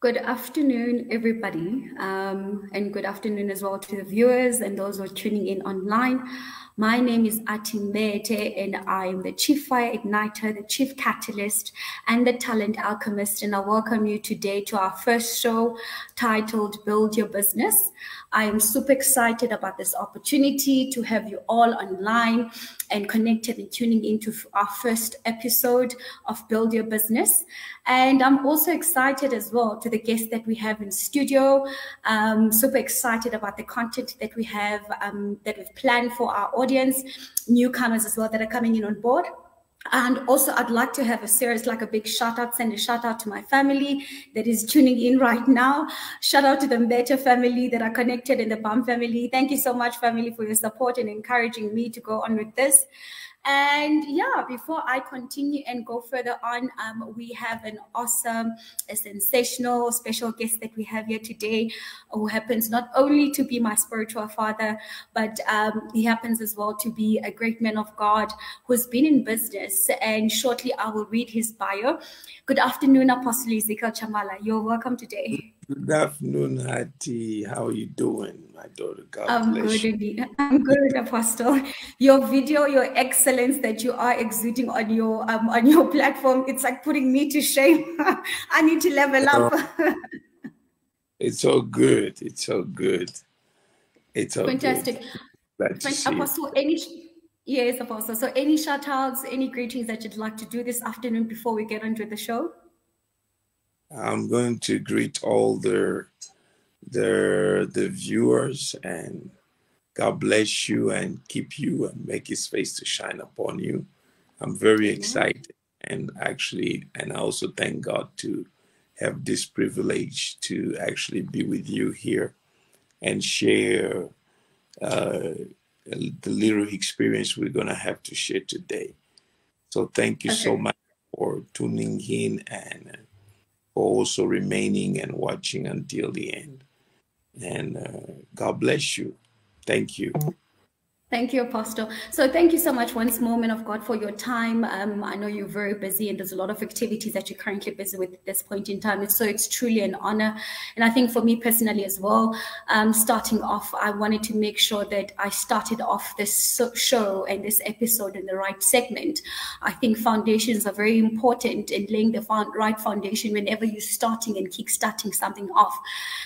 Good afternoon, everybody, um, and good afternoon as well to the viewers and those who are tuning in online. My name is Athi Mbete, and I am the Chief Fire Igniter, the Chief Catalyst, and the Talent Alchemist. And I welcome you today to our first show titled Build Your Business. I am super excited about this opportunity to have you all online and connected and tuning into our first episode of Build Your Business. And I'm also excited as well to the guests that we have in studio. Super excited about the content that we have um, that we've planned for our audience, newcomers as well that are coming in on board. And also, I'd like to have a series like a big shout out, send a shout out to my family that is tuning in right now. Shout out to the Mbete family that are connected in the BAM family. Thank you so much, family, for your support and encouraging me to go on with this. And yeah, before I continue and go further on, um, we have an awesome, a sensational special guest that we have here today, who happens not only to be my spiritual father, but um, he happens as well to be a great man of God who's been in business. And shortly, I will read his bio. Good afternoon, Apostle Ezekiel Tshamala. You're welcome today. Good afternoon, Athi. How are you doing, my daughter? God I'm bless good, you. I'm good, Apostle. Your video, your excellence that you are exuding on your um, on your platform, it's like putting me to shame. I need to level up. it's so good. It's so good. It's so Fantastic. Good. Apostle, any yes, Apostle. So any shout outs, any greetings that you'd like to do this afternoon before we get onto the show? I'm going to greet all the the the viewers and God bless you and keep you and make his face to shine upon you. I'm very excited and actually and I also thank God to have this privilege to actually be with you here and share uh, the little experience we're going to have to share today. So thank you okay. so much for tuning in and also remaining and watching until the end. And uh, God bless you. Thank you. Thank you, Apostle. So thank you so much once more, man of God, for your time. Um, I know you're very busy and there's a lot of activities that you're currently busy with at this point in time. So it's truly an honor. And I think for me personally as well, um, starting off, I wanted to make sure that I started off this show and this episode in the right segment. I think foundations are very important in laying the right foundation whenever you're starting and kickstarting something off.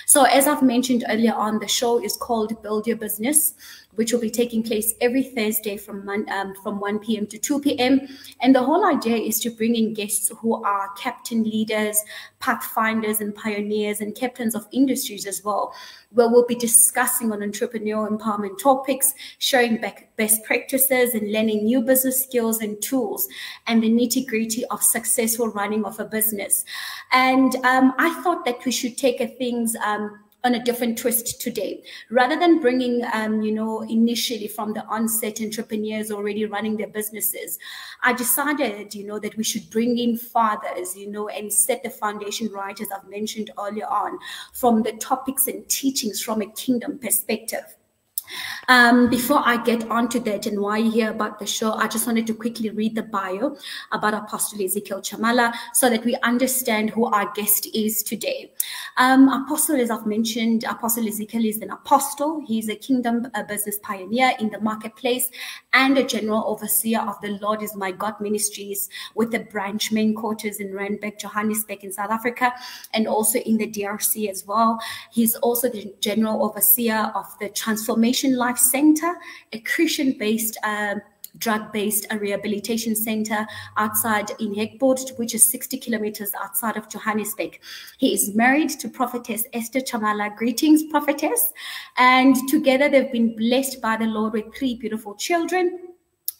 So as I've mentioned earlier on, the show is called Build Your Business which will be taking place every Thursday from, um, from 1 p.m. to 2 p.m. And the whole idea is to bring in guests who are captain leaders, pathfinders, and pioneers, and captains of industries as well, where we'll be discussing on entrepreneurial empowerment topics, sharing best practices, and learning new business skills and tools, and the nitty gritty of successful running of a business. And um, I thought that we should take a things. Um, on a different twist today rather than bringing um, you know initially from the onset entrepreneurs already running their businesses i decided you know that we should bring in fathers you know and set the foundation right as i've mentioned earlier on from the topics and teachings from a kingdom perspective um, before I get onto that and why you hear about the show, I just wanted to quickly read the bio about Apostle Ezekiel Tshamala so that we understand who our guest is today. Um, apostle, as I've mentioned, Apostle Ezekiel is an apostle. He's a kingdom a business pioneer in the marketplace and a general overseer of the Lord is My God ministries with the branch main quarters in Randburg, Johannesburg in South Africa, and also in the DRC as well. He's also the general overseer of the transformation Life Center, a Christian based um, drug based uh, rehabilitation center outside in Hekpoort, which is 60 kilometers outside of Johannesburg. He is married to prophetess Esther Tshamala. Greetings, prophetess. And together they've been blessed by the Lord with three beautiful children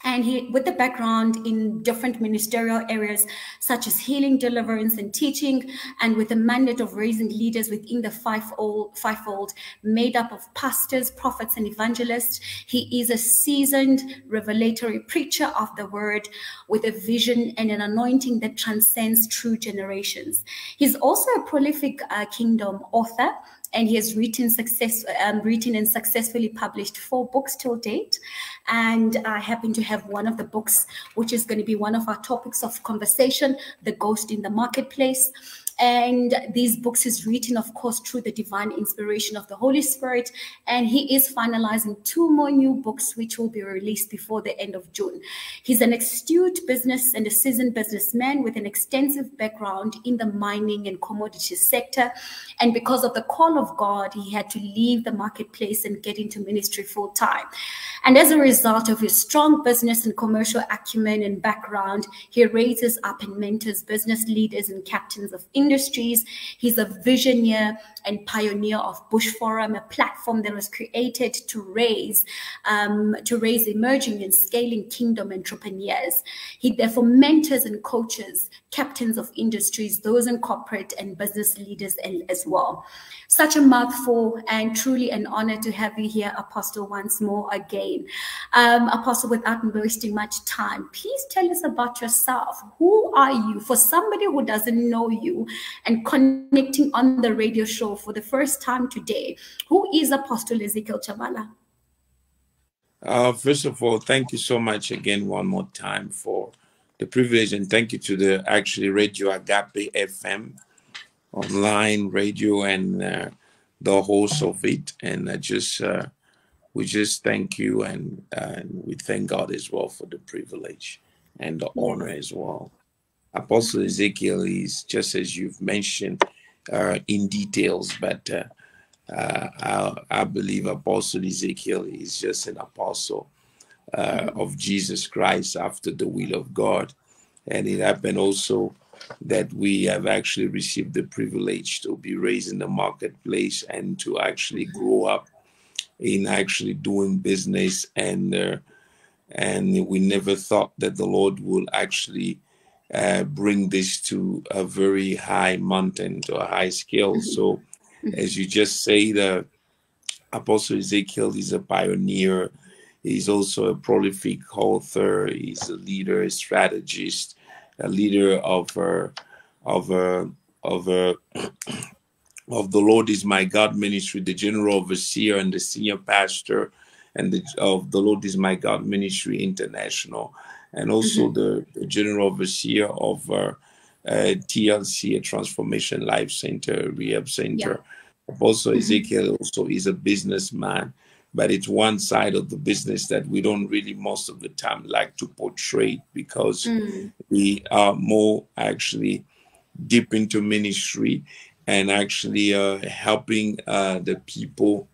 and he with the background in different ministerial areas such as healing deliverance and teaching and with the mandate of raising leaders within the fivefold fivefold made up of pastors prophets and evangelists he is a seasoned revelatory preacher of the word with a vision and an anointing that transcends true generations. He's also a prolific uh, kingdom author and he has written success, um, written and successfully published four books till date. And I happen to have one of the books, which is going to be one of our topics of conversation, "The Ghost in the Marketplace." And these books is written, of course, through the divine inspiration of the Holy Spirit. And he is finalizing two more new books, which will be released before the end of June. He's an astute business and a seasoned businessman with an extensive background in the mining and commodities sector. And because of the call of God, he had to leave the marketplace and get into ministry full time. And as a result of his strong business and commercial acumen and background, he raises up and mentors business leaders and captains of industry industries. He's a visionary and pioneer of Bush Forum, a platform that was created to raise um, to raise emerging and scaling kingdom entrepreneurs. He therefore mentors and coaches captains of industries, those in corporate and business leaders and as well. Such a mouthful and truly an honor to have you here, Apostle, once more again. Um, Apostle, without wasting much time, please tell us about yourself. Who are you? For somebody who doesn't know you and connecting on the radio show for the first time today, who is Apostle Ezekiel Tshamala? Uh, first of all, thank you so much again, one more time, for the privilege, and thank you to the actually Radio Agape FM online radio and uh, the host of it. And I just uh, we just thank you and, and we thank God as well for the privilege and the honor as well. Apostle Ezekiel is just as you've mentioned uh, in details, but uh, uh, I, I, believe Apostle Ezekiel is just an apostle uh, of Jesus Christ after the will of God. And it happened also that we have actually received the privilege to be raised in the marketplace and to actually grow up in actually doing business and uh, and we never thought that the Lord will actually uh, bring this to a very high mountain to a high scale. Mm-hmm. So, as you just say, the Apostle Ezekiel is a pioneer. He's also a prolific author. He's a leader, a strategist, a leader of uh, of uh, of uh, of the Lord is my God ministry, the general overseer and the senior pastor, and the, of the Lord is my God ministry international, and also mm-hmm. the, the, general overseer of uh, uh, TLC, a Transformation Life Center, Rehab Center. Yeah. Also, mm-hmm. Ezekiel also is a businessman but it's one side of the business that we don't really most of the time like to portray because mm. we are more actually deep into ministry and actually uh, helping uh, the people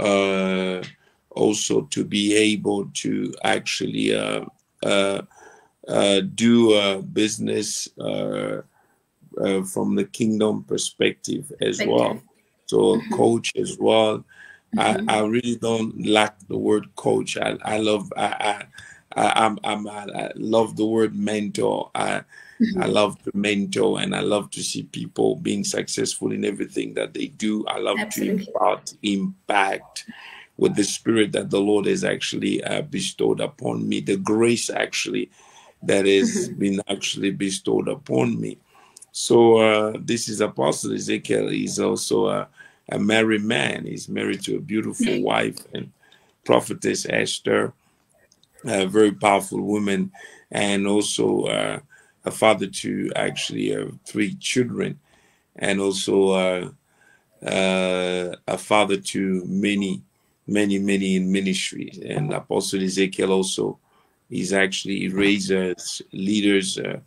uh, also to be able to actually uh, uh, uh, do business from the kingdom perspective as Thank well. You. So, mm-hmm. coach as well Mm-hmm. I, I really don't like the word coach. I, I love I, I, I'm, I'm, I love the word mentor. I, mm-hmm. I love to mentor and I love to see people being successful in everything that they do. I love Absolutely. to impart impact with the spirit that the Lord has actually uh, bestowed upon me, the grace actually that has mm-hmm. been actually bestowed upon me. So uh, this is Apostle Ezekiel. He's also a a married man. He's married to a beautiful wife and prophetess Esther, a very powerful woman, and also uh, a father to actually uh, three children, and also uh, uh, a father to many, many, many in ministry. And Apostle Ezekiel also is actually raises leaders uh,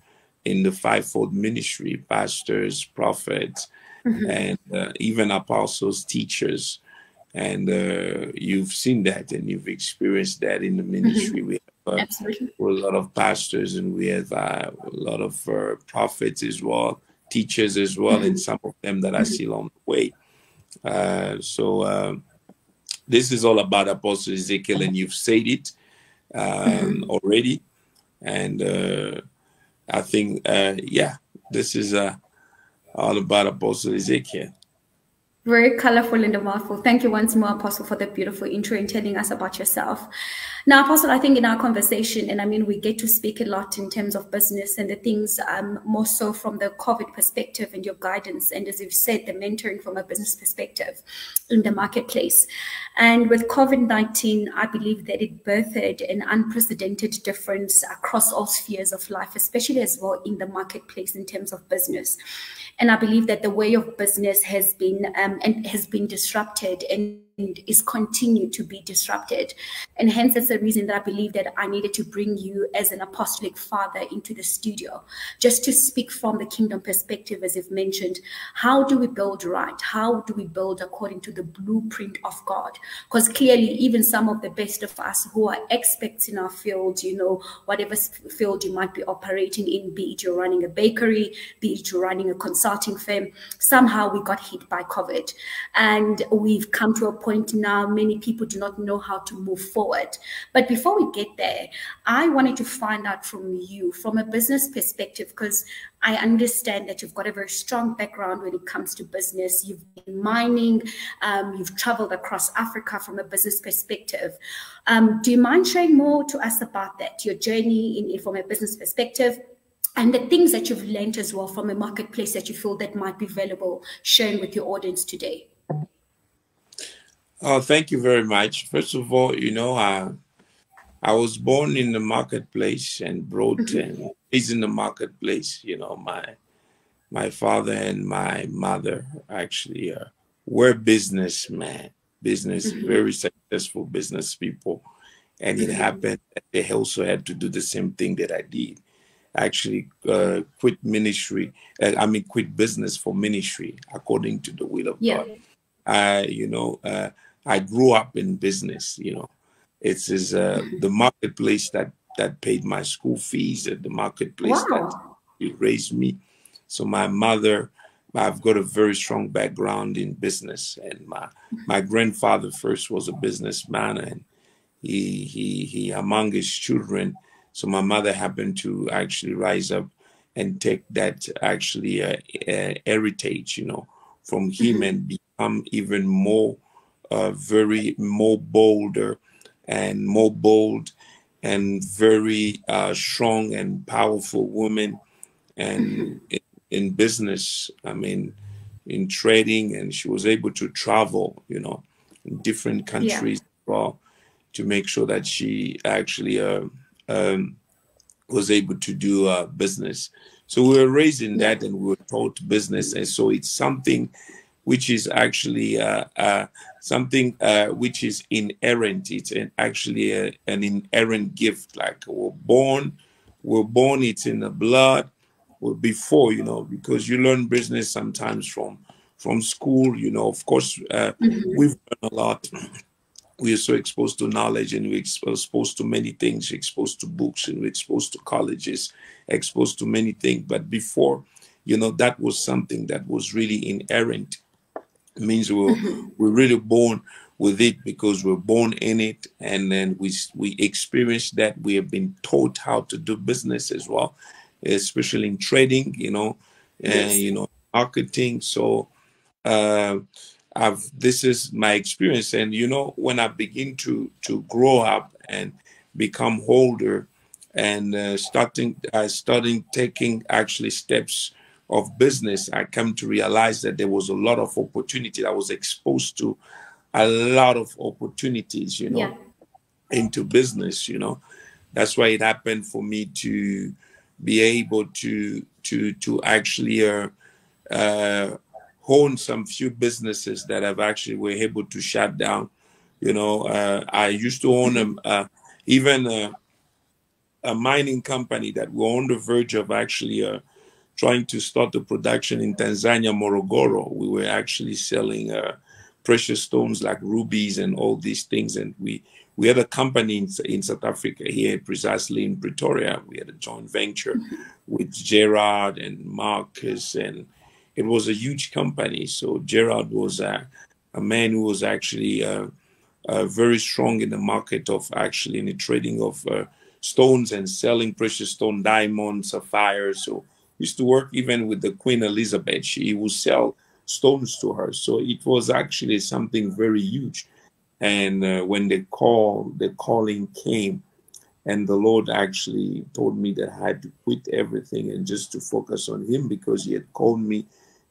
in the fivefold ministry, pastors, prophets, mm-hmm. and uh, even apostles, teachers. And uh, you've seen that and you've experienced that in the mm-hmm. ministry. Mm-hmm. We have uh, a lot of pastors and we have uh, a lot of uh, prophets as well, teachers as well, mm-hmm. and some of them that I see mm-hmm. along the way. Uh, so um, this is all about Apostle Ezekiel, and you've said it um, mm-hmm. already. And I think, yeah, this is a all about Apostle Ezekiel. Very colorful and mouthful. Thank you once more, Apostle, for the beautiful intro and telling us about yourself. Now, Apostle, I think in our conversation, and I mean, we get to speak a lot in terms of business and the things um, more so from the COVID perspective and your guidance, and as you've said, the mentoring from a business perspective in the marketplace. And with COVID 19, I believe that it birthed an unprecedented difference across all spheres of life, especially as well in the marketplace in terms of business. And I believe that the way of business has been um, and has been disrupted and is continued to be disrupted. And hence, that's the reason that I believe that I needed to bring you as an apostolic father into the studio, just to speak from the kingdom perspective, as you've mentioned. How do we build right? How do we build according to the blueprint of God? Because clearly, even some of the best of us who are experts in our field, you know, whatever field you might be operating in, be it you're running a bakery, be it you're running a consulting firm, somehow we got hit by COVID. And we've come to a point now many people do not know how to move forward. But before we get there, I wanted to find out from you, from a business perspective, because I understand that you've got a very strong background when it comes to business. You've been mining, um, you've traveled across Africa from a business perspective. Um, do you mind sharing more to us about that, your journey in, from a business perspective? and the things that you've learned as well from a marketplace that you feel that might be valuable sharing with your audience today Oh, thank you very much. First of all, you know, I I was born in the marketplace and brought mm-hmm. and is in the marketplace. You know, my my father and my mother actually uh, were businessmen, business mm-hmm. very successful business people, and it mm-hmm. happened that they also had to do the same thing that I did. Actually, uh, quit ministry. Uh, I mean, quit business for ministry, according to the will of yeah. God. I, you know, uh, I grew up in business. You know, it's is uh, the marketplace that that paid my school fees at the marketplace wow. that raised me. So my mother, I've got a very strong background in business, and my my grandfather first was a businessman, and he he he among his children. So my mother happened to actually rise up and take that actually uh, uh, heritage, you know, from him mm-hmm. and become even more uh, very more bolder and more bold and very uh, strong and powerful woman and mm-hmm. in, in, business i mean in trading and she was able to travel you know in different countries yeah. well to make sure that she actually uh, um, was able to do uh, business so we were raised in that and we were taught business and so it's something which is actually uh, uh, something uh, which is inherent. It's an, actually a, an inherent gift. Like we're born, we're born. It's in the blood. Well, before you know, because you learn business sometimes from from school. You know, of course, uh, mm-hmm. we've learned a lot. We are so exposed to knowledge, and we're exposed to many things. Exposed to books, and we're exposed to colleges, exposed to many things. But before, you know, that was something that was really inherent it means we're mm-hmm. we're really born with it because we're born in it, and then we we experience that. We have been taught how to do business as well, especially in trading. You know, yes. and you know marketing. So. Uh, I've this is my experience, and you know when I begin to to grow up and become older, and uh, starting uh, starting taking actually steps of business, I come to realize that there was a lot of opportunity. I was exposed to a lot of opportunities, you know, yeah. into business, you know. That's why it happened for me to be able to to to actually uh, uh, own some few businesses that I've actually were able to shut down. You know, uh, I used to own them, uh, even a, a, mining company that we're on the verge of actually uh, trying to start the production in Tanzania, Morogoro. We were actually selling uh, precious stones like rubies and all these things. And we, we had a company in, in South Africa here, precisely in Pretoria. We had a joint venture with Gerard and Marcus, and it was a huge company. So Gerard was a, a man who was actually uh, uh, very strong in the market of actually in the trading of uh, stones and selling precious stone, diamonds, sapphires. So used to work even with the Queen Elizabeth. She would sell stones to her. So it was actually something very huge. And uh, when the call, the calling came, and the Lord actually told me that I had to quit everything and just to focus on Him because He had called me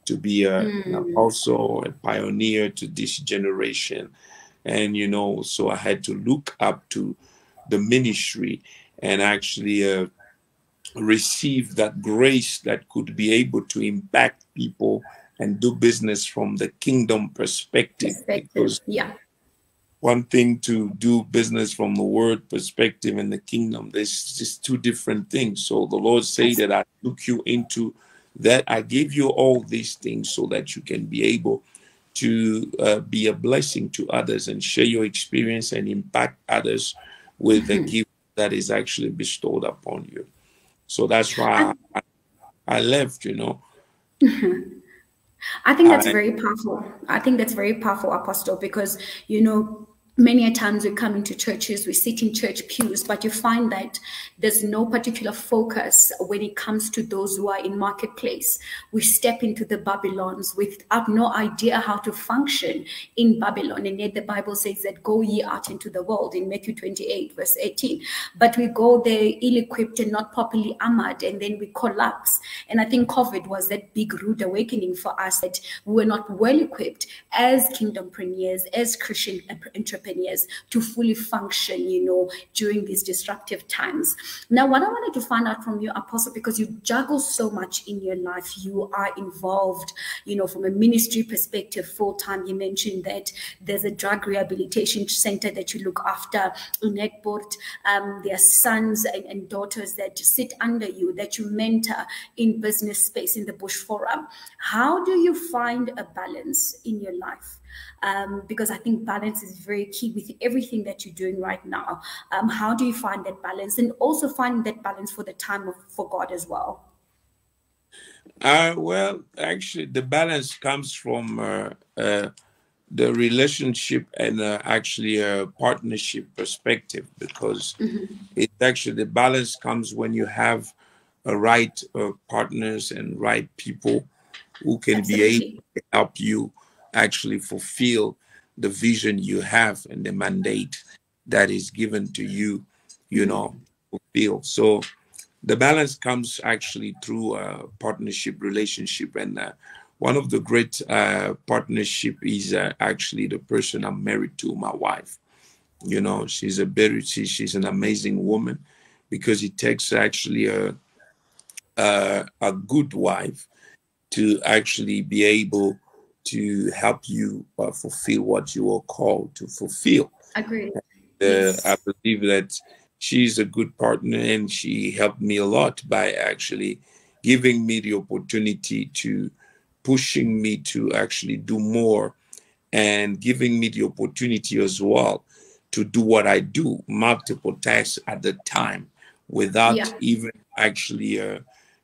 to be a, mm. an hmm. apostle, a pioneer to this generation. And, you know, so I had to look up to the ministry and actually uh, receive that grace that could be able to impact people and do business from the kingdom perspective. perspective. Because yeah. one thing to do business from the word perspective in the kingdom, there's just two different things. So the Lord say that I took you into that I give you all these things so that you can be able to uh, be a blessing to others and share your experience and impact others with mm-hmm. the gift that is actually bestowed upon you. So that's why I, I left, you know. I think that's I, very powerful. I think that's very powerful, Apostle, because, you know, many a times we come into churches, we sit in church pews, but you find that there's no particular focus when it comes to those who are in marketplace. We step into the Babylons without no idea how to function in Babylon. And yet the Bible says that go ye out into the world in Matthew 28, verse 18. But we go there ill-equipped and not properly armored, and then we collapse. And I think COVID was that big rude awakening for us that we were not well equipped as kingdom kingdompreneurs, as Christian entrepreneurs entrepreneurs to fully function, you know, during these disruptive times. Now, what I wanted to find out from you, Apostle, because you juggle so much in your life, you are involved, you know, from a ministry perspective, full time. You mentioned that there's a drug rehabilitation center that you look after in Hekpoort. Um, there are sons and, and daughters that sit under you, that you mentor in business space in the Bush Forum. How do you find a balance in your life? Um, because I think balance is very key with everything that you're doing right now. Um, how do you find that balance and also finding that balance for the time of, for God as well? Uh, well, actually, the balance comes from uh, uh, the relationship and uh, actually a partnership perspective because mm-hmm. it actually the balance comes when you have a right uh, partners and right people who can Absolutely. be able to help you actually fulfill the vision you have and the mandate that is given to you, you know, fulfill. So the balance comes actually through a partnership relationship. And uh, one of the great uh, partnership is uh, actually the person I'm married to, my wife. You know, she's a very, she, she's an amazing woman because it takes actually a, a, a good wife to actually be able to help you uh, fulfill what you are called to fulfill. Agree. Uh, yes. I believe that she's a good partner and she helped me a lot by actually giving me the opportunity to pushing me to actually do more and giving me the opportunity as well to do what I do, multiple tasks at the time without yeah. even actually uh,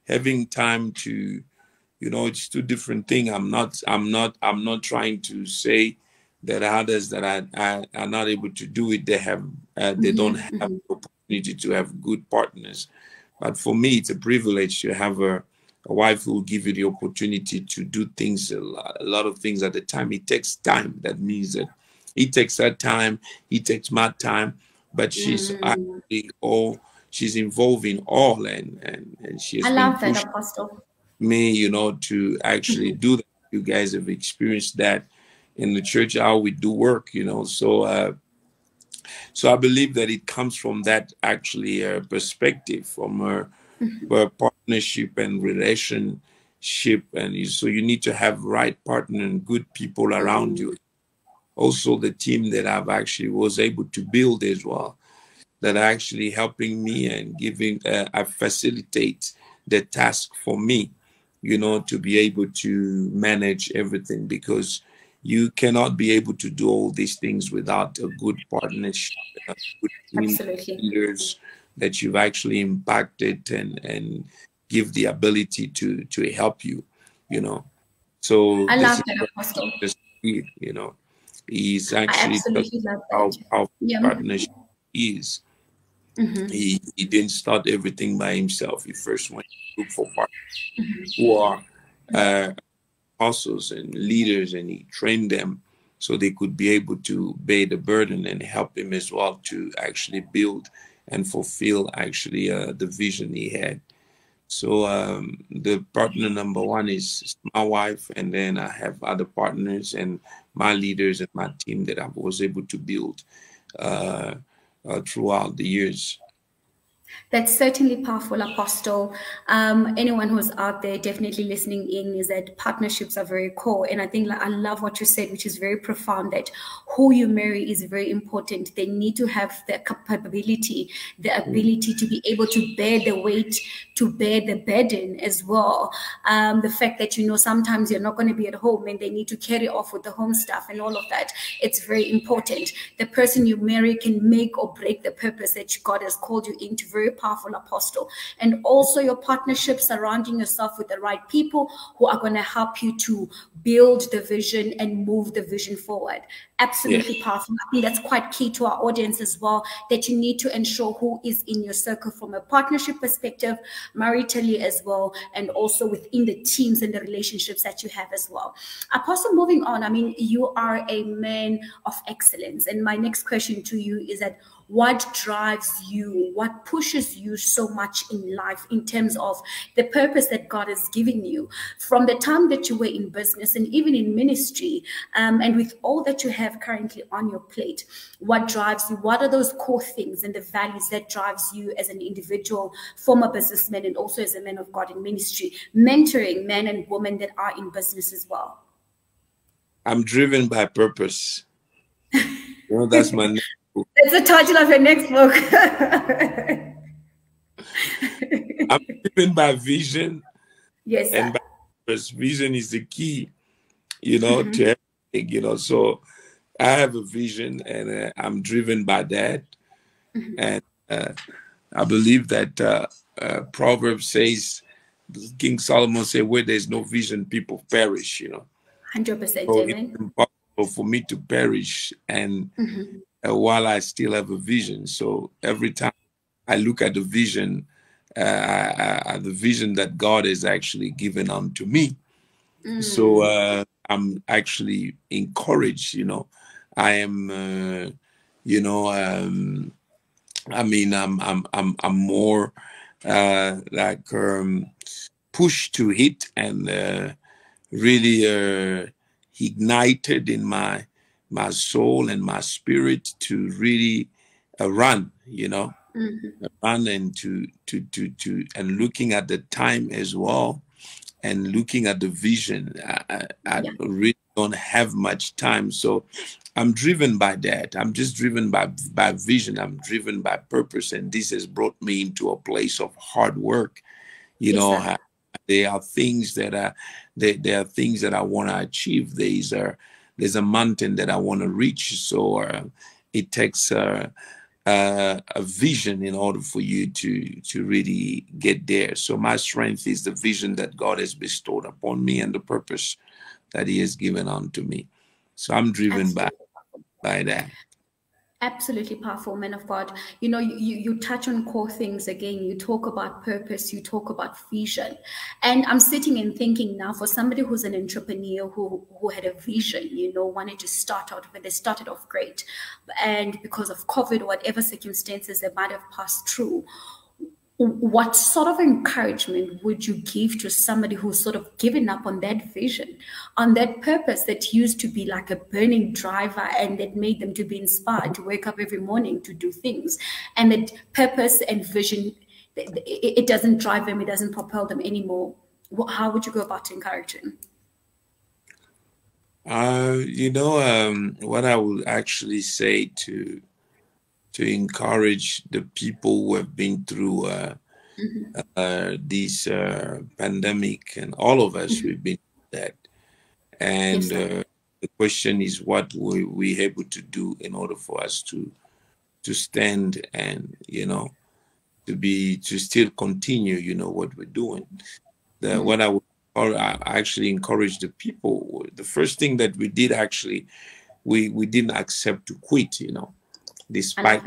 having time to you know it's two different things i'm not i'm not i'm not trying to say that others that are, are, are not able to do it they have uh, they mm-hmm. don't have the opportunity to have good partners. But for me it's a privilege to have a, a wife who will give you the opportunity to do things a lot, a lot of things at the time. It takes time. That means that he takes her time he takes my time but she's mm. actually all she's involved in all and and, and she's i love that apostle me, you know, to actually mm-hmm. do that. You guys have experienced that in the church how we do work, you know. So uh so I believe that it comes from that actually uh, perspective, from a, mm-hmm. a partnership and relationship, and so you need to have right partner and good people around you. Also, the team that I've actually was able to build as well, that are actually helping me and giving, uh, I facilitate the task for me you know, to be able to manage everything because you cannot be able to do all these things without a good partnership, a good leaders that you've actually impacted and and give the ability to to help you, you know. So I love that apostle. You know, he's actually how, how yeah. partnership is. Mm-hmm. He, he didn't start everything by himself. He first went to look for partners mm-hmm. who are uh, apostles and leaders, and he trained them so they could be able to bear the burden and help him as well to actually build and fulfill actually uh, the vision he had. So um, the partner number one is my wife, and then I have other partners and my leaders and my team that I was able to build uh, uh, throughout the years. That's certainly powerful, Apostle. Um, anyone who's out there definitely listening in is that partnerships are very core. And I think I love what you said, which is very profound that who you marry is very important. They need to have the capability, the ability to be able to bear the weight, to bear the burden as well. Um, the fact that, you know, sometimes you're not going to be at home and they need to carry off with the home stuff and all of that. It's very important. The person you marry can make or break the purpose that God has called you into. Very very powerful apostle. And also your partnership, surrounding yourself with the right people who are going to help you to build the vision and move the vision forward. Absolutely yes. powerful. I think that's quite key to our audience as well, that you need to ensure who is in your circle from a partnership perspective, maritally as well, and also within the teams and the relationships that you have as well. Apostle, moving on, I mean, you are a man of excellence. And my next question to you is that what drives you, what pushes you so much in life in terms of the purpose that God has given you from the time that you were in business and even in ministry, um, and with all that you have currently on your plate. What drives you? What are those core things and the values that drives you as an individual, former businessman, and also as a man of God in ministry, mentoring men and women that are in business as well? I'm driven by purpose. you know, that's my it's the title of your next book. I'm driven by vision. Yes. Sir. And vision is the key, you know, mm-hmm. to everything, you know. So I have a vision and uh, I'm driven by that. Mm-hmm. And uh, I believe that uh, uh Proverbs says, King Solomon said, where there's no vision, people perish, you know. 100%. So. It's impossible for me to perish. And mm-hmm uh, while I still have a vision. So every time I look at the vision, uh, uh, the vision that God has actually given unto me. Mm. So uh, I'm actually encouraged, you know. I am, uh, you know, um, I mean, I'm, I'm, I'm, I'm more uh, like um, pushed to hit and really ignited in my my soul and my spirit to really uh, run, you know, mm-hmm. run and to to to to and looking at the time as well, and looking at the vision. I, I yeah. really don't have much time, so I'm driven by that. I'm just driven by by vision. I'm driven by purpose, and this has brought me into a place of hard work. You yes, know, there are things that are there, there are things that I want to achieve. These are there's a mountain that I want to reach. So uh, it takes uh, uh, a vision in order for you to to really get there. So my strength is the vision that God has bestowed upon me and the purpose that He has given unto me. So I'm driven by by that absolutely powerful men of god. You know you, you touch on core things again. You talk about purpose. You talk about vision. And i'm sitting and thinking now for somebody who's an entrepreneur who who had a vision you know wanted to start out when they started off great. And because of covid whatever circumstances they might have passed through what sort of encouragement would you give to somebody who's sort of given up on that vision, on that purpose that used to be like a burning driver and that made them to be inspired to wake up every morning to do things, and that purpose and vision it doesn't drive them, it doesn't propel them anymore. How would you go about encouraging? Uh, you know, um, what I would actually say to to encourage the people who have been through uh, mm-hmm. uh, this uh, pandemic, and all of us mm-hmm. we've been that. And yes, uh, the question is, what were we able to do in order for us to to stand and you know to be to still continue, you know, what we're doing. The, mm-hmm. What I would or I actually encourage the people. The first thing that we did actually, we we didn't accept to quit. You know, despite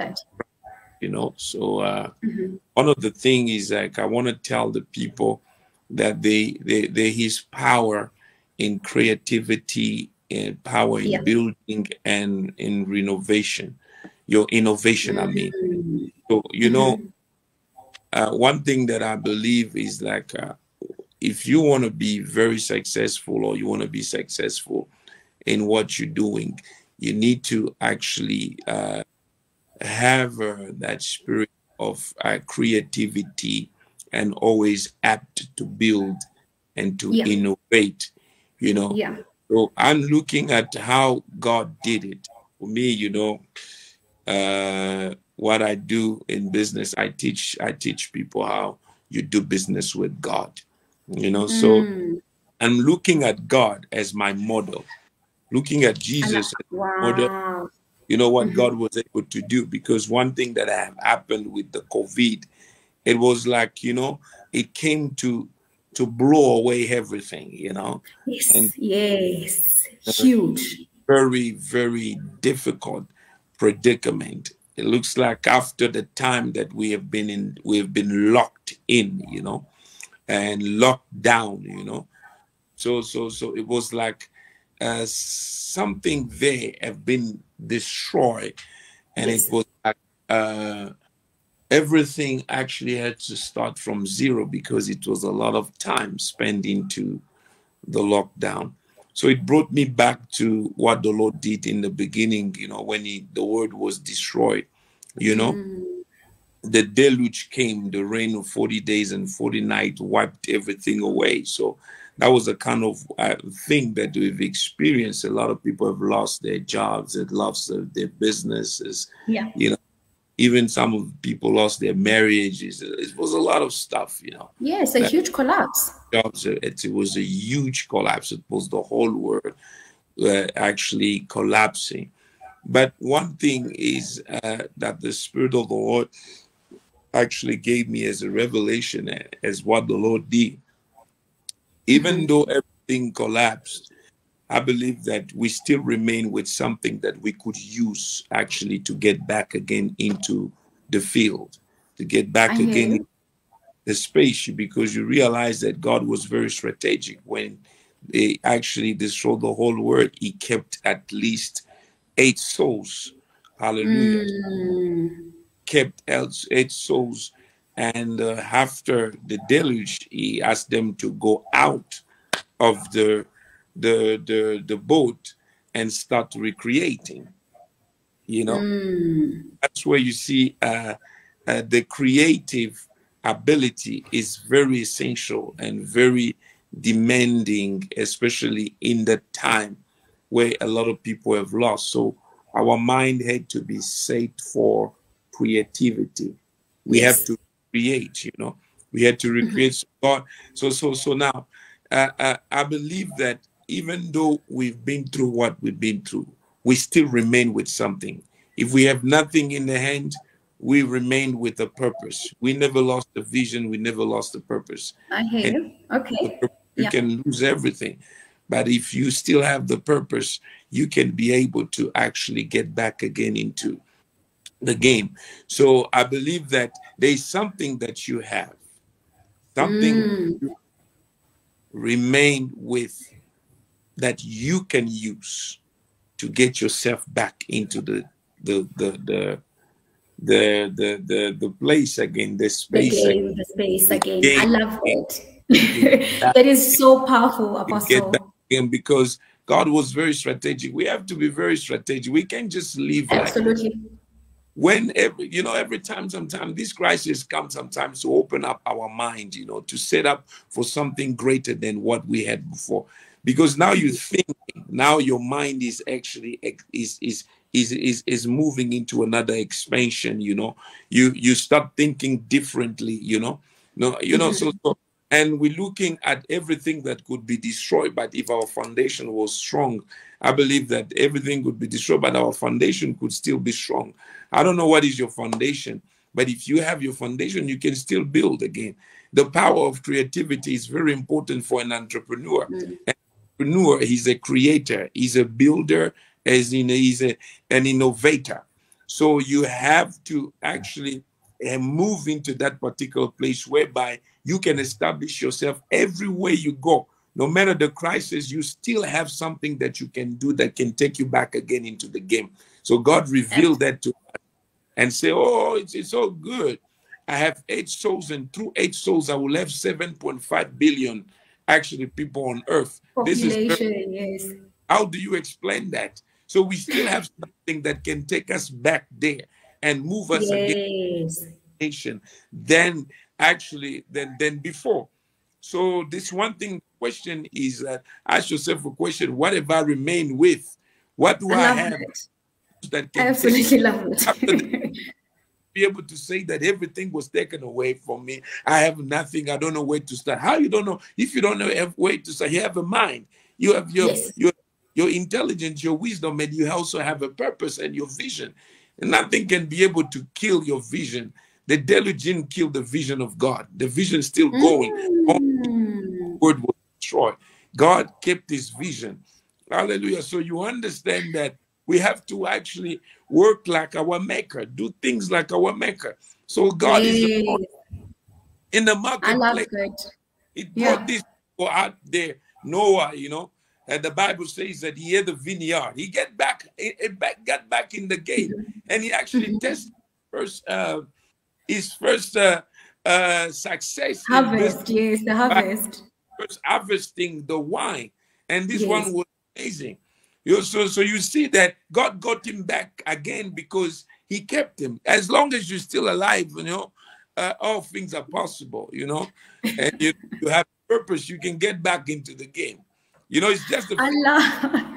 you know so uh, mm-hmm. one of the things is like i want to tell the people that they, they, they his power in creativity and power in Yeah. building and in renovation your innovation i mean Mm. so you know uh, one thing that i believe is like uh, if you want to be very successful or you want to be successful in what you're doing you need to actually uh, have uh, that spirit of uh, creativity and always apt to build and to Yeah. innovate you know Yeah. so I'm looking at how God did it. For me, you know, uh, what I do in business, I teach I teach people how you do business with God. You know, so Mm. I'm looking at God as my model, looking at Jesus as model Wow. You know what Mhm. God was able to do because one thing that have happened with the COVID, it was like you know it came to to blow away everything, you know, Yes. And- yes. Huge. very very difficult predicament. It looks like after the time that we have been in, we have been locked in, you know, and locked down, you know. So so so it was like uh, something there have been destroyed, and Yes. it was like uh, everything actually had to start from zero because it was a lot of time spent into the lockdown. So it brought me back to what the Lord did in the beginning, you know, when he, the word was destroyed, you know Mm. the deluge came, the rain of 40 days and 40 nights wiped everything away. So that was a kind of uh, thing that we've experienced. A lot of people have lost their jobs, have lost their, their businesses, Yeah. you know, even some of people lost their marriages. It was a lot of stuff, you know. Yes, a huge collapse. Jobs, it, it was a huge collapse. It was the whole world uh, actually collapsing. But one thing is uh, that the Spirit of the Lord actually gave me as a revelation uh, as what the Lord did. Even though everything collapsed, I believe that we still remain with something that we could use actually to get back again into the field, to get back I again in the space, because you realize that God was very strategic when they actually destroyed the whole world. He kept at least eight souls. Hallelujah Mm. kept else eight souls and uh, after the deluge he asked them to go out of the the the, the boat and start recreating you know? Mm. that's where you see uh, uh, the creative ability is very essential and very demanding especially in the time where a lot of people have lost. So our mind had to be set for creativity. We have to create you know. We had to recreate so god. So so so now uh, uh, i believe that even though we've been through what we've been through we still remain with something. If we have nothing in the hand we remain with a purpose. We never lost the vision. We never lost the purpose. I hear you. Okay. you Yeah. can lose everything. But if you still have the purpose you can be able to actually get back again into the game so i believe that there's something that you have something Mm. you remain with that you can use to get yourself back into the the the the the the the, the place again the The space again. the space again. game I love it. That- that is so powerful, Apostle. again because God was very strategic. We have to be very strategic. We can't just like Absolutely. When every you know every time sometimes this crisis comes sometimes to open up our mind you know to set up for something greater than what we had before. Because now you mm-hmm. think now your mind is actually is is is is, is moving into another expansion you know. You you start thinking differently you know. No you know so, mm-hmm. so and we're looking at everything that could be destroyed but if our foundation was strong i believe that everything could be destroyed but our foundation could still be strong I don't know what is your foundation, but if you have your foundation, you can still build again. The power of creativity is very important for an entrepreneur. Mm. An entrepreneur, he's a creator, he's a builder, as in he's a, an innovator. So you have to actually uh, move into that particular place whereby you can establish yourself everywhere you go. no matter the crisis, you still have something that you can do that can take you back again into the game. So God revealed that to us and say, Oh, it's, it's all good. I have eight souls, and through eight souls, I will have 7.5 billion actually people on earth. Population, this is yes. How do you explain that? So we still have something that can take us back there and move us yes. again than actually than than before. So this one thing question is uh, ask yourself a question: What have I remained with? What do I, I have it. That can I absolutely love it? be able to say that everything was taken away from me. I have nothing. I don't know where to start. How you don't know? If you don't know where to start, you have a mind. You have your yes. your your intelligence, your wisdom, and you also have a purpose and your vision. And nothing can be able to kill your vision. The deluge didn't kill the vision of God. The vision is still going. Mm. Word will destroy. God kept his vision. Hallelujah. So you understand that we have to actually work like our maker, do things like our maker. So God is in the marketplace. I love it. It brought yeah. this out there. Noah, you know, and the Bible says that he had the vineyard. He get back, he back, got back in the game, mm-hmm. and he actually mm-hmm. tested first uh, his first uh, uh, success. Harvest, yes, the harvest. First harvesting the wine, and this yes. one was amazing. You so so you see that God got him back again because He kept him. As long as you're still alive, you know, uh, all things are possible. You know, and you, you have purpose, you can get back into the game. You know, it's just. A- I love.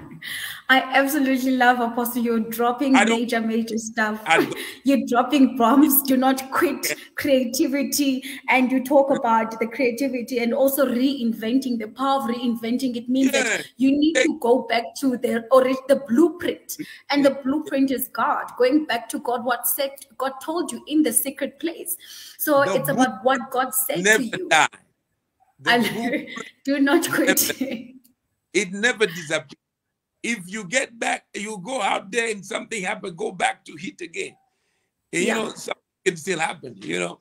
I absolutely love Apostle. You're dropping major, major stuff. You're dropping bombs. Do not quit creativity. And you talk about the creativity and also reinventing the power of reinventing. It means yeah. that you need to go back to the or the blueprint. And the blueprint is God. Going back to God, what said God told you in the secret place. So the it's about what God said to you. Die. do not quit. it never disappears. If you get back, you go out there and something happen, go back to hit again. And, yeah. You know, something can still happen, you know.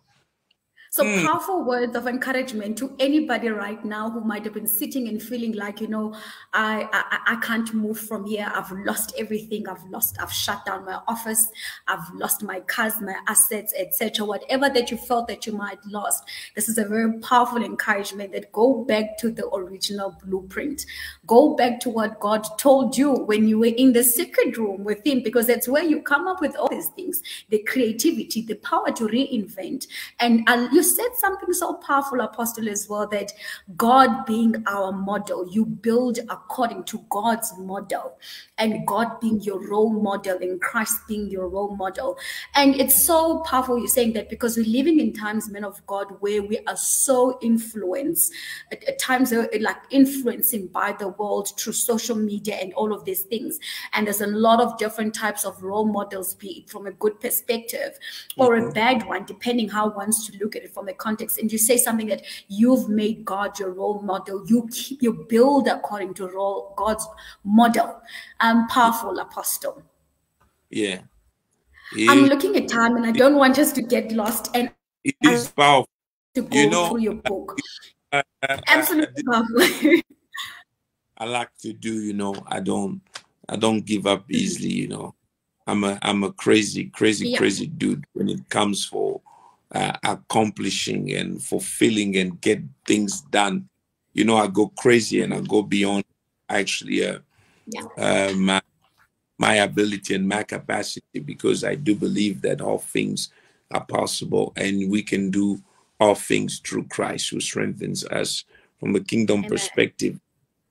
So mm. powerful words of encouragement to anybody right now who might have been sitting and feeling like, you know, I, I I can't move from here. I've lost everything. I've lost. I've shut down my office. I've lost my cars, my assets, etc. Whatever that you felt that you might lost. This is a very powerful encouragement that go back to the original blueprint. Go back to what God told you when you were in the secret room with Him, because that's where you come up with all these things: the creativity, the power to reinvent, and. Uh, you said something so powerful, Apostle, as well that God being our model, you build according to God's model, and God being your role model, and Christ being your role model. And it's so powerful you're saying that because we're living in times, men of God, where we are so influenced, at, at times uh, like influencing by the world through social media and all of these things. And there's a lot of different types of role models, be it from a good perspective or mm-hmm. a bad one, depending how one wants to look at it from the context and you say something that you've made God your role model, you keep, you build according to role, God's model. Um, powerful apostle. Yeah. I'm looking at time and I don't want us to get lost and it is powerful. To go you know, through your book. Uh, Absolutely powerful. I like to do, you know, I don't I don't give up easily, you know. I'm a I'm a crazy, crazy, yeah. crazy dude when it comes for uh, accomplishing and fulfilling and get things done. You know, I go crazy and I go beyond actually uh, yeah. uh, my my ability and my capacity because I do believe that all things are possible and we can do all things through Christ who strengthens us from a kingdom Amen. perspective,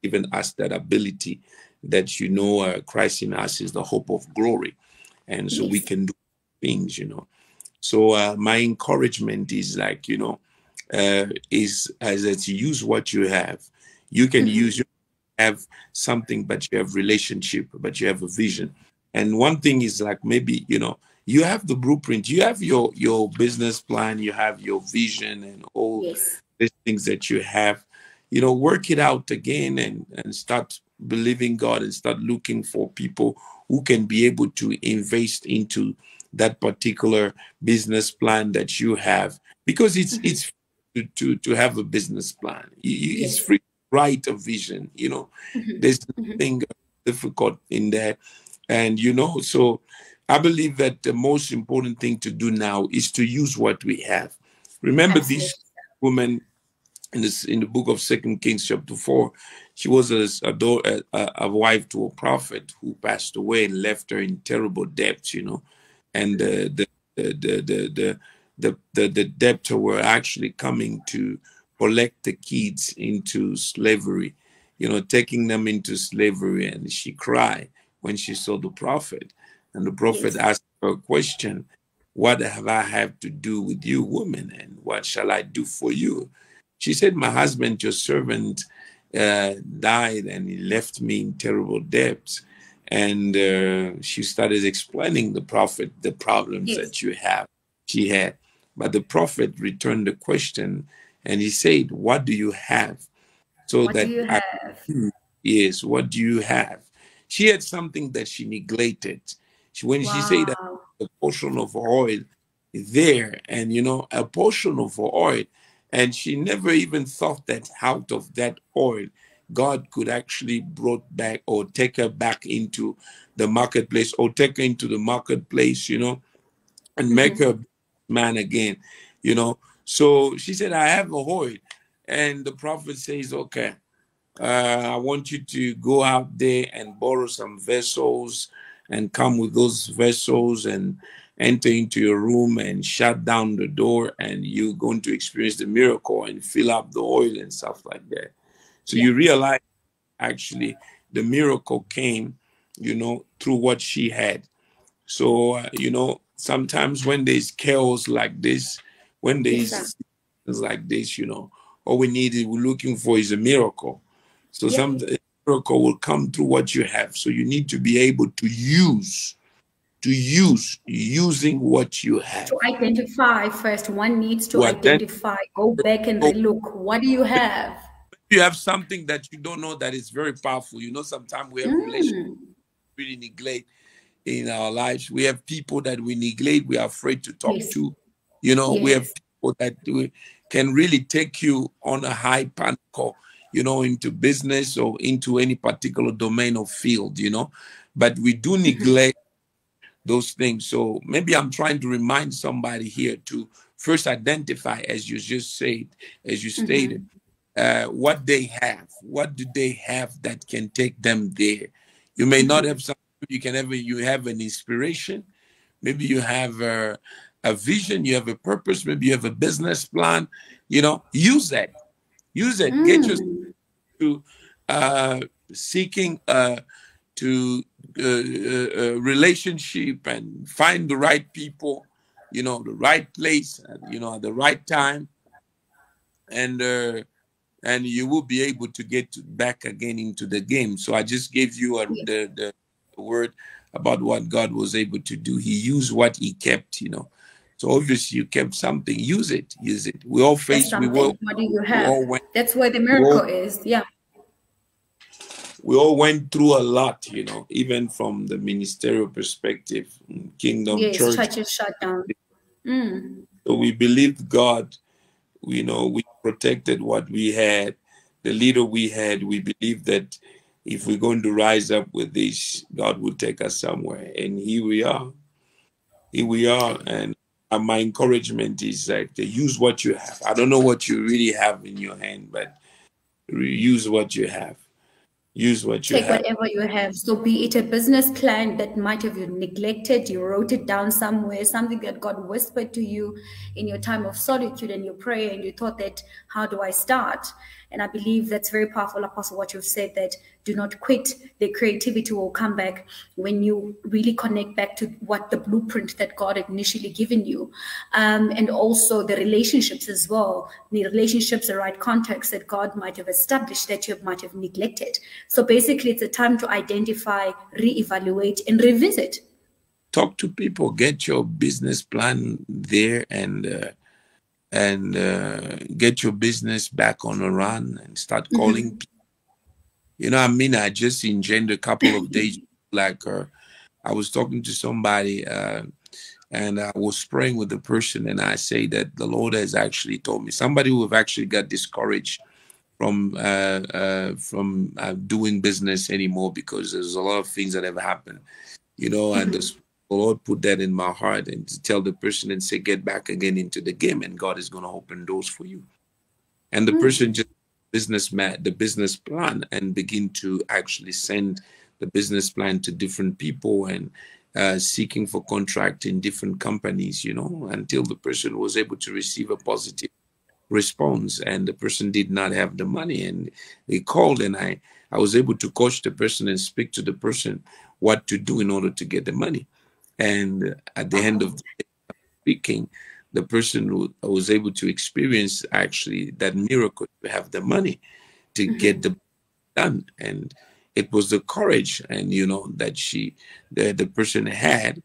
even us that ability that you know uh, Christ in us is the hope of glory. And so yes. we can do things, you know. So uh, my encouragement is like, you know, uh, is as that use what you have. You can mm-hmm. use you have something, but you have relationship, but you have a vision. And one thing is like maybe you know you have the blueprint, you have your your business plan, you have your vision, and all yes. these things that you have. You know, work it out again and and start believing God and start looking for people who can be able to invest into that particular business plan that you have because it's mm-hmm. it's to, to to have a business plan it's free to write a vision. You know, mm-hmm. there's mm-hmm. nothing difficult in that. And, you know, so I believe that the most important thing to do now is to use what we have. Remember Absolutely. this woman in this in the book of Second Kings chapter four. She was a, a, a, wife to a prophet who passed away and left her in terrible debts, you know, and the the the the the the, the, the debtor were actually coming to collect the kids into slavery, you know, taking them into slavery, and she cried when she saw the prophet, and the prophet yes. asked her a question. What have I have to do with you, woman? And what shall I do for you? She said, My husband, your servant, uh, died and he left me in terrible debts. And uh, she started explaining the prophet the problems yes. that you have. She had. But the prophet returned the question and he said, What do you have? So what that I, yes, what do you have? She had something that she neglected. She, when wow. she said that a portion of oil there, and you know, a portion of oil and she never even thought that out of that oil, God could actually brought back or take her back into the marketplace or take her into the marketplace, you know, and make mm-hmm. her man again, you know. So she said, I have a oil. And the prophet says, Okay, uh, I want you to go out there and borrow some vessels and come with those vessels and enter into your room and shut down the door and you're going to experience the miracle and fill up the oil and stuff like that so you realize actually the miracle came you know through what she had so uh, you know sometimes when there's chaos like this when there's exactly. like this you know all we need is we're looking for is a miracle so some miracle will come through what you have so you need to be able to use to use using what you have. To identify first, one needs to identify, go back and look. What do you have? You have something that you don't know that is very powerful. You know, sometimes we have mm. relationships really neglect in our lives. We have people that we neglect, we are afraid to talk yes. to. You know, yes. we have people that we can really take you on a high pinnacle, you know, into business or into any particular domain or field, you know. But we do mm-hmm. neglect those things. So maybe I'm trying to remind somebody here to first identify, as you just said, as you stated, mm-hmm. Uh, what they have. What do they have that can take them there? You may not have something you can have. You have an inspiration. Maybe you have a, a vision. You have a purpose. Maybe you have a business plan. You know, use that. Use it. Mm. Get yourself to uh, seeking uh, to uh, uh, uh, relationship and find the right people, you know, the right place, you know, at the right time, and uh, and you will be able to get back again into the game. So I just gave you a, the, the word about what God was able to do. He used what He kept, you know. So obviously you kept something. Use it. Use it. We all face. We all, what do you have? Went, That's where the miracle all, is. Yeah we all went through a lot, you know, even from the ministerial perspective, kingdom yes, church. shut down. Mm. So we believed God, you know, we protected what we had, the leader we had. We believed that if we're going to rise up with this, God will take us somewhere. And here we are. Here we are. And uh, my encouragement is that use what you have. I don't know what you really have in your hand, but use what you have use what you take have. whatever you have so be it a business plan that might have you neglected you wrote it down somewhere something that god whispered to you in your time of solitude and your prayer and you thought that how do i start and I believe that's very powerful, Apostle, what you've said that do not quit. The creativity will come back when you really connect back to what the blueprint that God had initially given you. Um, and also the relationships as well, the relationships, the right context that God might have established that you might have neglected. So basically, it's a time to identify, reevaluate, and revisit. Talk to people, get your business plan there and uh and uh, get your business back on a run and start mm-hmm. calling mm-hmm. You know, I mean, I just enjoyed a couple of days. Like, uh, I was talking to somebody, uh, and I was praying with the person, and I say that the Lord has actually told me somebody who have actually got discouraged from uh, uh, from uh, doing business anymore because there's a lot of things that have happened, you know, and mm-hmm. The Lord put that in my heart and to tell the person and say, get back again into the game, and God is going to open doors for you. And the mm-hmm. person just business man the business plan and begin to actually send the business plan to different people and uh, seeking for contract in different companies, you know, until the person was able to receive a positive response and the person did not have the money and they called and I I was able to coach the person and speak to the person what to do in order to get the money. And at the end of the day, speaking, the person who was able to experience actually that miracle to have the money to mm-hmm. get the done. And it was the courage and you know that she the, the person had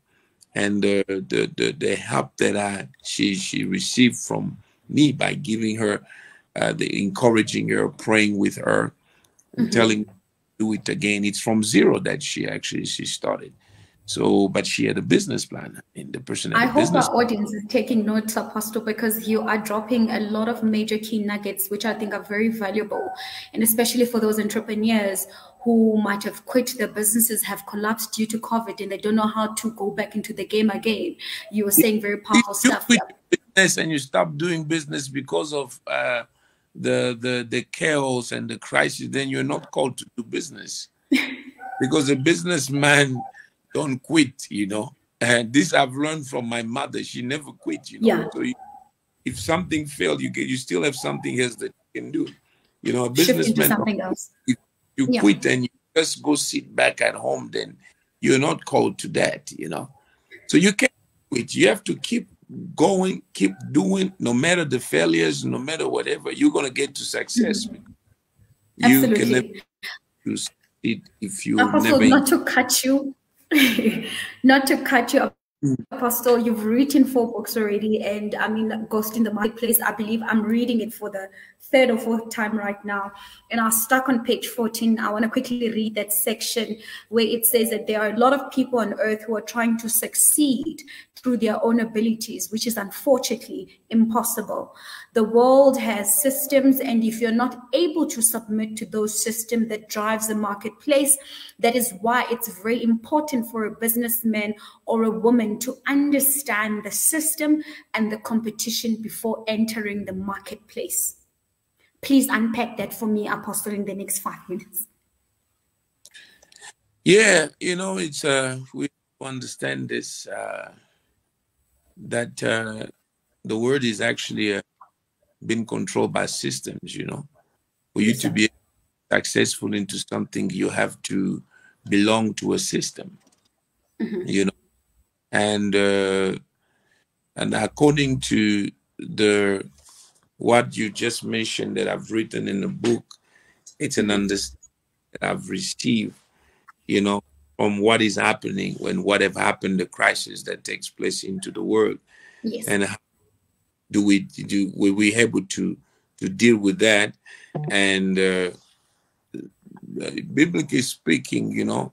and the, the the the help that I she she received from me by giving her uh, the encouraging her, praying with her, mm-hmm. telling do it again. It's from zero that she actually she started. So, but she had a business plan. in the person. I hope our audience is taking notes, Apostle, because you are dropping a lot of major key nuggets, which I think are very valuable, and especially for those entrepreneurs who might have quit their businesses, have collapsed due to COVID, and they don't know how to go back into the game again. You were saying very powerful you stuff. Quit yeah. business and you stop doing business because of uh, the the the chaos and the crisis. Then you're not called to do business because a businessman don't quit. You know, and this I've learned from my mother. She never quit. You know, yeah. so you, if something failed, you get you still have something else that you can do. You know, a businessman. something else you yeah. quit and you just go sit back at home, then you're not called to that, you know. So you can't quit. You have to keep going, keep doing, no matter the failures, no matter whatever, you're gonna get to success. Mm-hmm. You Absolutely. can never succeed if you Apostle, never not to cut you, not to cut you hmm. Apostle, you've written four books already, and I mean, Ghost in the Marketplace. I believe I'm reading it for the third or fourth time right now. And I was stuck on page 14. I want to quickly read that section where it says that there are a lot of people on earth who are trying to succeed through their own abilities, which is unfortunately impossible. The world has systems, and if you're not able to submit to those systems that drives the marketplace, that is why it's very important for a businessman or a woman to understand the system and the competition before entering the marketplace. Please unpack that for me, Apostle, in the next five minutes. Yeah, you know, it's uh, we understand this. Uh, that uh, the world is actually uh, being controlled by systems, you know. For you to be successful into something, you have to belong to a system, mm-hmm. you know. And uh, and according to the what you just mentioned that I've written in the book, it's an understanding that I've received, you know, from what is happening when what have happened, the crisis that takes place into the world, yes. and do we do were we able to to deal with that? And uh, biblically speaking, you know,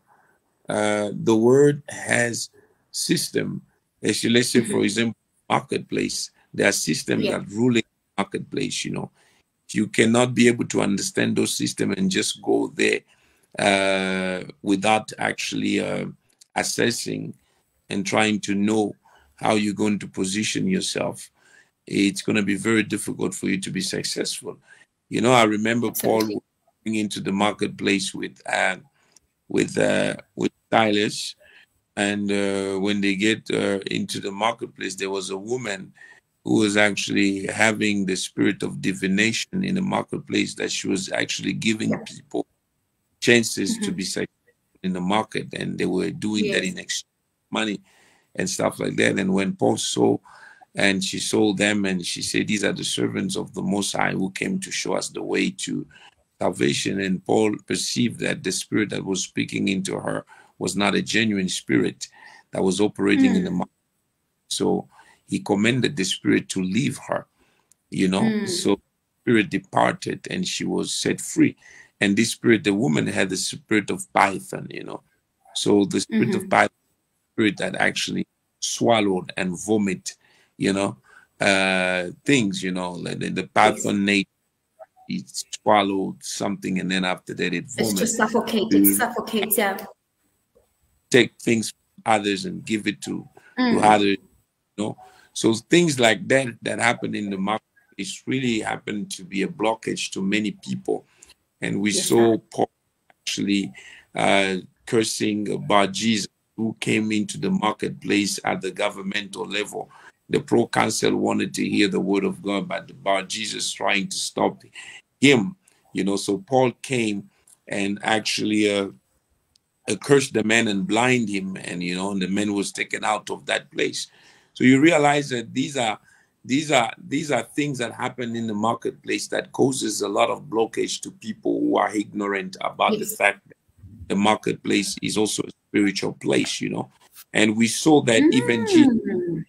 uh, the word has system. As you let's say, for mm-hmm. example, marketplace, there are systems yeah. that ruling marketplace. You know, you cannot be able to understand those systems and just go there uh, without actually uh, assessing and trying to know how you're going to position yourself, it's going to be very difficult for you to be successful. You know, I remember Absolutely. Paul going into the marketplace with uh, with uh, with Silas, and uh, when they get uh, into the marketplace, there was a woman who was actually having the spirit of divination in the marketplace that she was actually giving people chances mm-hmm. to be successful in the market, and they were doing yes. that in exchange money and stuff like that. And when Paul saw and she sold them and she said, These are the servants of the Most High who came to show us the way to salvation. And Paul perceived that the spirit that was speaking into her was not a genuine spirit that was operating mm. in the market. So he commanded the spirit to leave her, you know. Mm. So spirit departed and she was set free and this spirit, the woman had the spirit of Python, you know. So the spirit mm-hmm. of Python, spirit that actually swallowed and vomit, you know, uh, things, you know, like the, the Python nature, it swallowed something and then after that it. It's just suffocate. It suffocates, yeah. Take things from others and give it to, mm. to others, you know. So things like that that happen in the market it's really happened to be a blockage to many people. And we yes, saw Paul actually uh, cursing about Jesus who came into the marketplace at the governmental level. The proconsul wanted to hear the word of God, but about Jesus trying to stop him. You know, so Paul came and actually uh, cursed the man and blind him, and you know, and the man was taken out of that place. So you realize that these are these are these are things that happen in the marketplace that causes a lot of blockage to people who are ignorant about yes. the fact that the marketplace is also a spiritual place you know and we saw that mm. even jesus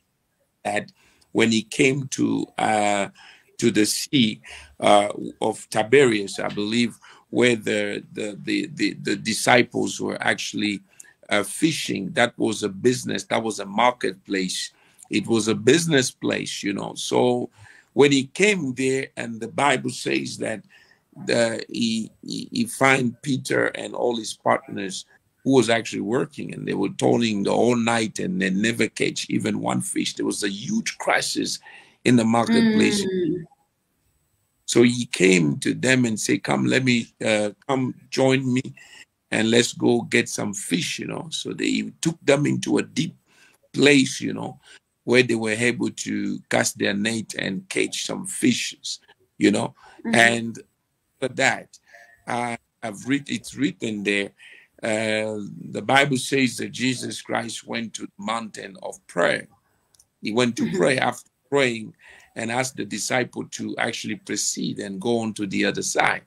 that when he came to uh to the sea uh, of tiberias i believe where the the the the, the disciples were actually uh, fishing that was a business that was a marketplace it was a business place, you know. So when he came there, and the Bible says that the, he, he, he find Peter and all his partners who was actually working, and they were toiling the whole night, and they never catch even one fish. There was a huge crisis in the marketplace. Mm. So he came to them and said, "Come, let me uh, come join me, and let's go get some fish." You know. So they took them into a deep place, you know, where they were able to cast their net and catch some fishes, you know. Mm-hmm. And for that, uh, I've read it's written there. Uh, the Bible says that Jesus Christ went to the mountain of prayer. He went to mm-hmm. pray after praying and asked the disciple to actually proceed and go on to the other side.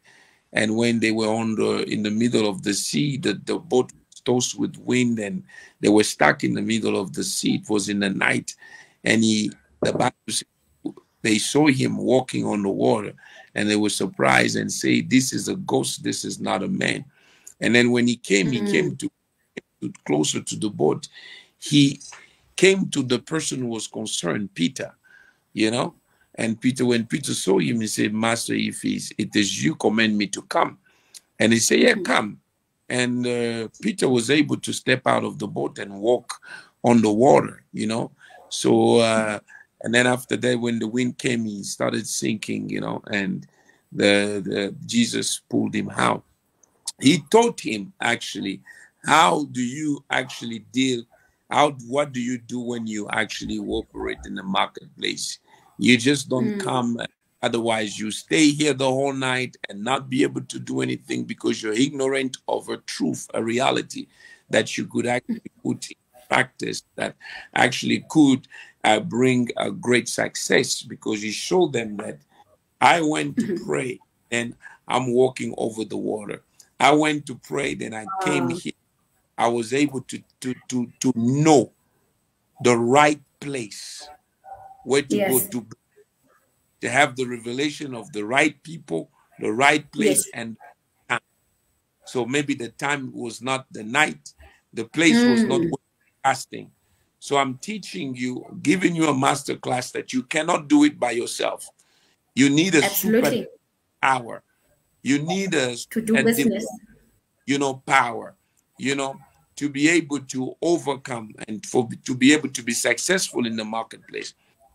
And when they were on the in the middle of the sea, the, the boat tossed with wind and they were stuck in the middle of the sea. It was in the night. And he, the Bible says, they saw him walking on the water and they were surprised and say, This is a ghost, this is not a man. And then when he came, mm-hmm. he came to, to closer to the boat. He came to the person who was concerned, Peter, you know. And Peter, when Peter saw him, he said, Master, if he's, it is you, command me to come. And he said, Yeah, mm-hmm. come and uh, Peter was able to step out of the boat and walk on the water, you know. So, uh, and then after that, when the wind came, he started sinking, you know, and the, the Jesus pulled him out. He taught him actually how do you actually deal how what do you do when you actually operate in the marketplace you just don't mm. come Otherwise, you stay here the whole night and not be able to do anything because you're ignorant of a truth, a reality that you could actually put in practice that actually could uh, bring a great success because you show them that I went to mm-hmm. pray and I'm walking over the water. I went to pray, then I came here. I was able to to to to know the right place where to yes. go to to have the revelation of the right people, the right place, yes. and time. So maybe the time was not the night, the place mm. was not mm. fasting. So I'm teaching you, giving you a master class that you cannot do it by yourself. You need a Absolutely. super power. You need a to do a business. You know, power. You know, to be able to overcome and for to be able to be successful in the marketplace.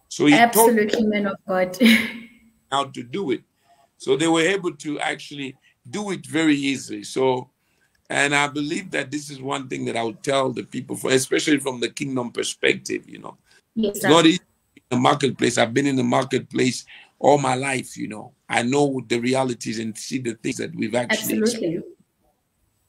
So he absolutely men of God how to do it. So they were able to actually do it very easily. So, and I believe that this is one thing that I would tell the people, for, especially from the kingdom perspective. You know, yes, it's not easy in the marketplace. I've been in the marketplace all my life. You know, I know the realities and see the things that we've actually. Absolutely.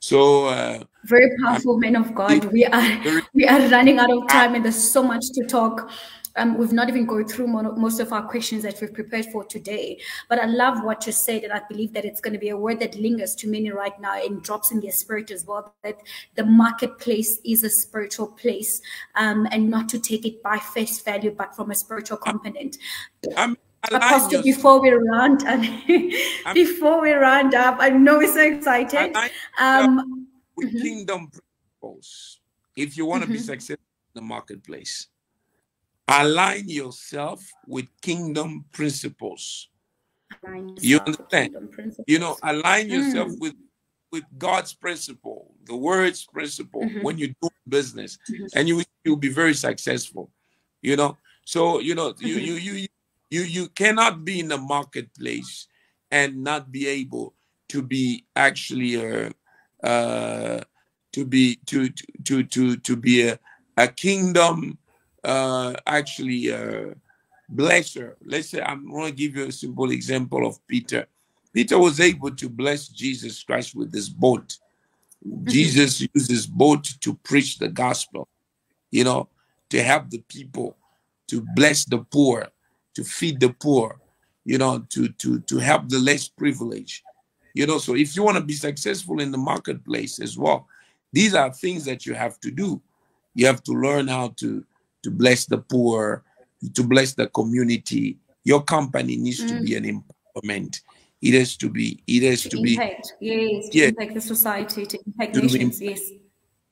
So uh, very powerful men of God. We are we are running out of time, and there's so much to talk um, we've not even gone through most of our questions that we've prepared for today. But I love what you said, and I believe that it's going to be a word that lingers to many right now and drops in their spirit as well. That the marketplace is a spiritual place, um, and not to take it by face value, but from a spiritual component. I'm- before we round before we round up, I know we're so excited. Um, with mm-hmm. kingdom principles, if you want to mm-hmm. be successful in the marketplace, Align yourself with kingdom principles. You understand? You know, align yourself mm. with with God's principle, the word's principle mm-hmm. when you do business, mm-hmm. and you you'll be very successful. You know, so you know you, mm-hmm. you you you you cannot be in the marketplace and not be able to be actually a uh, to be to to to to be a, a kingdom uh, actually uh, blesser. Let's say I'm going to give you a simple example of Peter. Peter was able to bless Jesus Christ with this boat. Mm-hmm. Jesus used his boat to preach the gospel, you know, to help the people, to bless the poor, to feed the poor, you know, to to to help the less privileged. You know, so if you want to be successful in the marketplace as well, these are things that you have to do. You have to learn how to to bless the poor, to bless the community. Your company needs mm. to be an empowerment. It has to be. It has to, to be. Impact, yes. To yeah, impact the society. To impact to nations. Impact yes.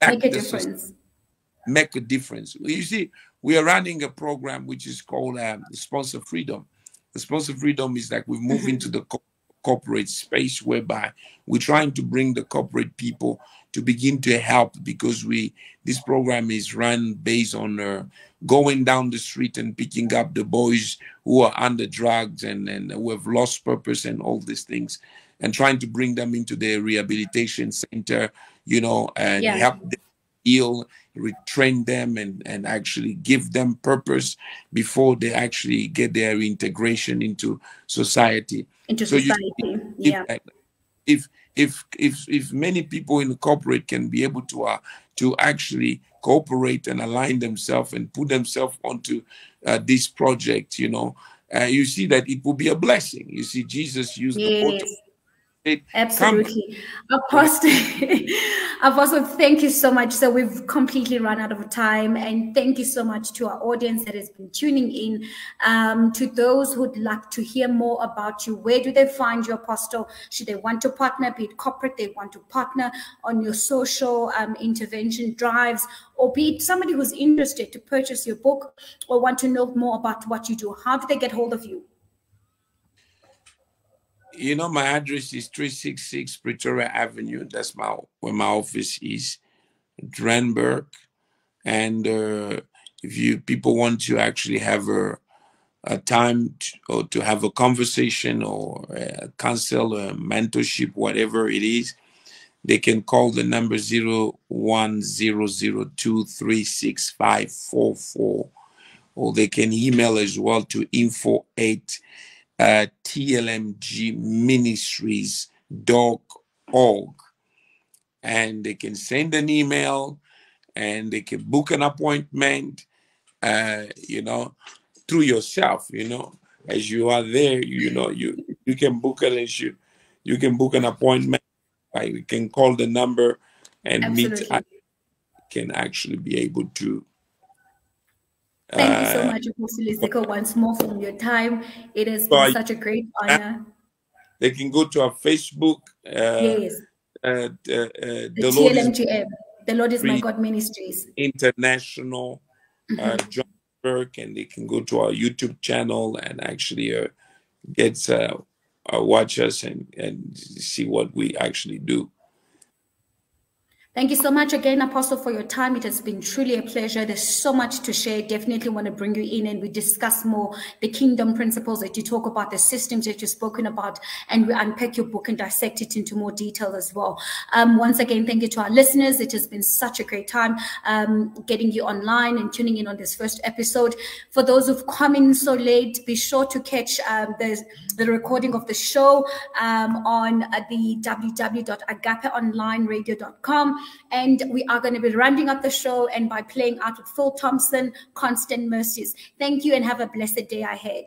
Make a difference. Make a difference. You see, we are running a program which is called um, Sponsor Freedom. The Sponsor Freedom is like we move mm-hmm. into the co- corporate space whereby we're trying to bring the corporate people to begin to help because we this program is run based on uh, going down the street and picking up the boys who are under drugs and, and who have lost purpose and all these things and trying to bring them into the rehabilitation center you know and yeah. help them heal retrain them and and actually give them purpose before they actually get their integration into society. Into so society. yeah if if if if many people in the corporate can be able to uh, to actually cooperate and align themselves and put themselves onto uh, this project, you know, uh, you see that it will be a blessing. You see, Jesus used yes. the boat Absolutely. Apostle, Apostle, thank you so much. So we've completely run out of time. And thank you so much to our audience that has been tuning in. Um, to those who'd like to hear more about you, where do they find you, Apostle? Should they want to partner, be it corporate, they want to partner on your social um, intervention drives, or be it somebody who's interested to purchase your book or want to know more about what you do, how do they get hold of you? you know, my address is 366 Pretoria Avenue. That's my where my office is, Randburg. And uh, if you people want to actually have a, a time to, or to have a conversation or a counsel, a mentorship, whatever it is, they can call the number 01002365444 or they can email as well to info 8 uh, tlmgministries.org. And they can send an email and they can book an appointment, uh, you know, through yourself, you know, as you are there, you know, you, you can book an issue, you can book an appointment. Right? You can call the number and Absolutely. meet. I can actually be able to Thank you so uh, much, Apostle once more for your time. It has been such a great honor. They can go to our Facebook. Uh, yes. Uh, uh, the, the TLMGM, the Lord is my God Ministries. International, mm-hmm. John Burke, and they can go to our YouTube channel and actually get watch us and, and see what we actually do. Thank you so much again, Apostle, for your time. It has been truly a pleasure. There's so much to share. Definitely want to bring you in and we discuss more the kingdom principles that you talk about, the systems that you've spoken about, and we unpack your book and dissect it into more detail as well. Um, once again, thank you to our listeners. It has been such a great time um, getting you online and tuning in on this first episode. For those who've come in so late, be sure to catch um, the, the recording of the show um, on uh, the www.agapeonlineradio.com. And we are going to be rounding up the show and by playing out with Phil Thompson, Constant Mercies. Thank you and have a blessed day ahead.